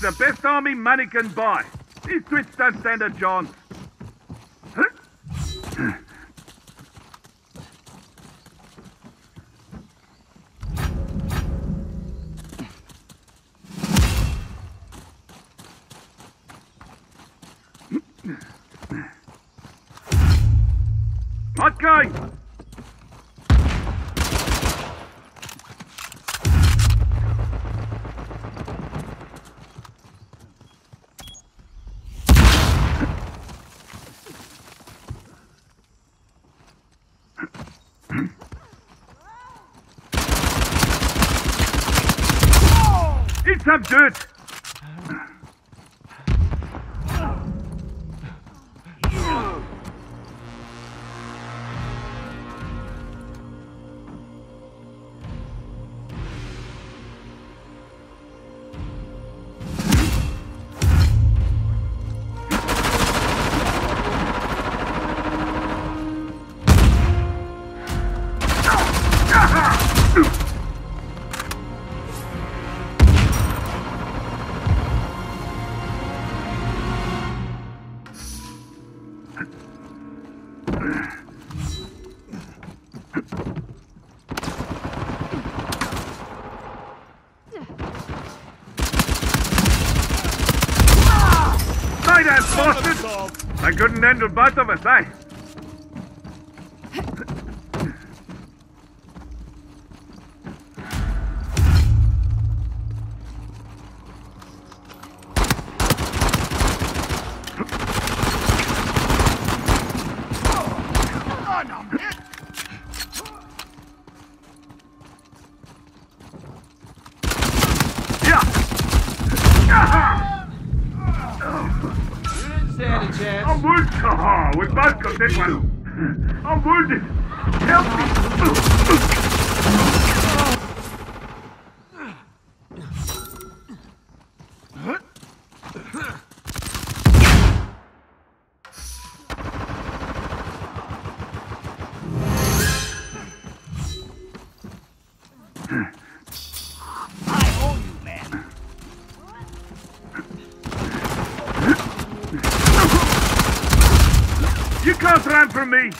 The best army money can buy. These twits don't stand a chance. Hot guy! Eat I couldn't handle both of us, eh? Chance. I'm wounded. Oh, we both got that one. I'm wounded. Help me. You can't run from me.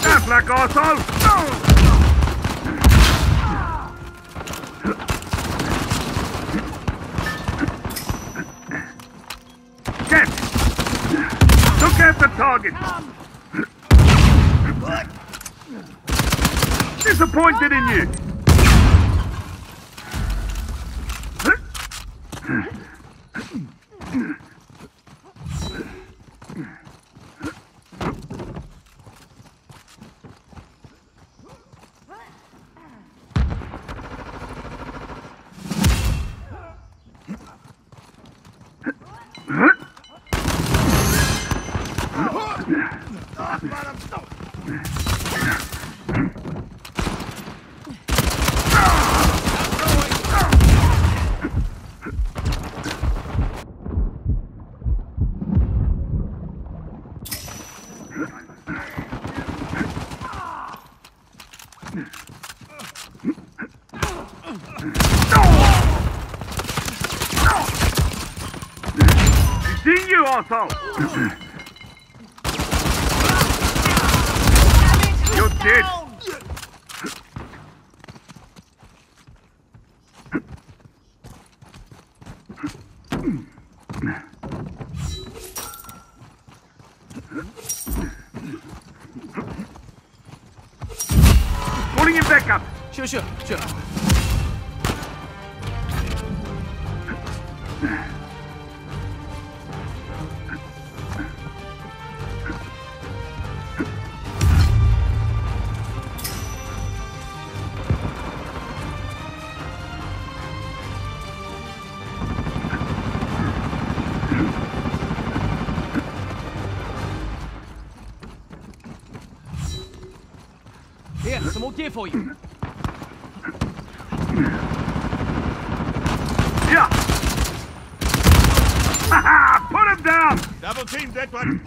That's like arsehole. Get! Look at the target. Disappointed in you. You see you, asshole. You're. Calling him back up. Sure, sure, sure. Some more gear for you. Yeah. Put him down. Double team that one.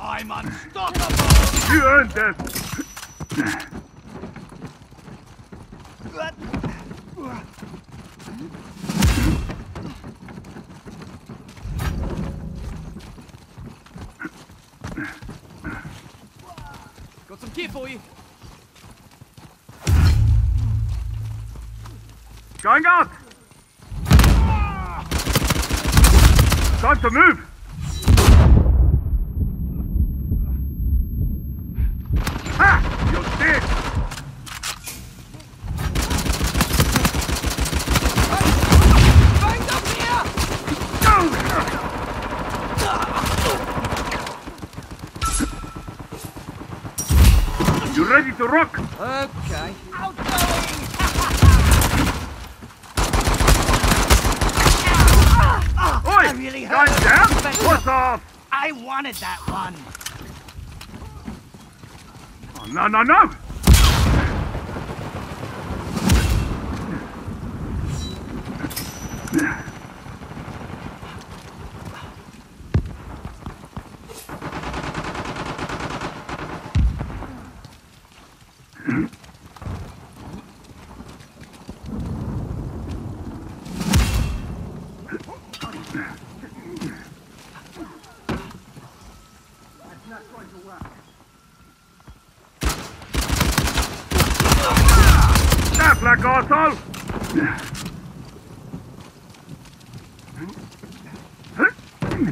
I'm unstoppable. You earned this. Some gear for you. Going up! Time to move! Ready to rock? Okay. Oi! really Guys hurt. down? What's off? I wanted that one. Oh, no, no, no! Arsehole!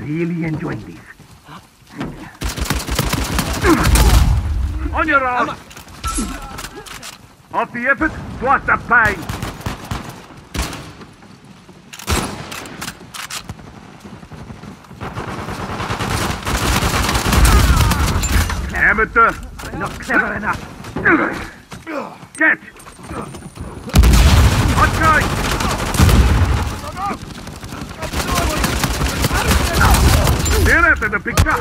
Really enjoying this. On your own! Off the effort, twice the pain! Amateur! Not clever enough! Catch! Okay! Here after the picture!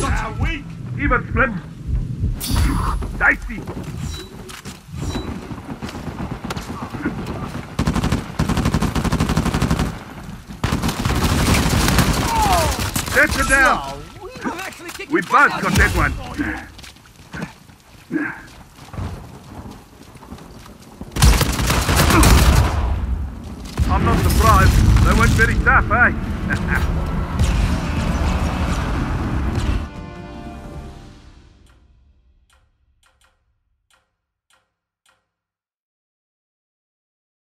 Such a weak. Even split! Dicey! Set it down! I'm We both got that one! I'm not surprised. They weren't very tough, eh?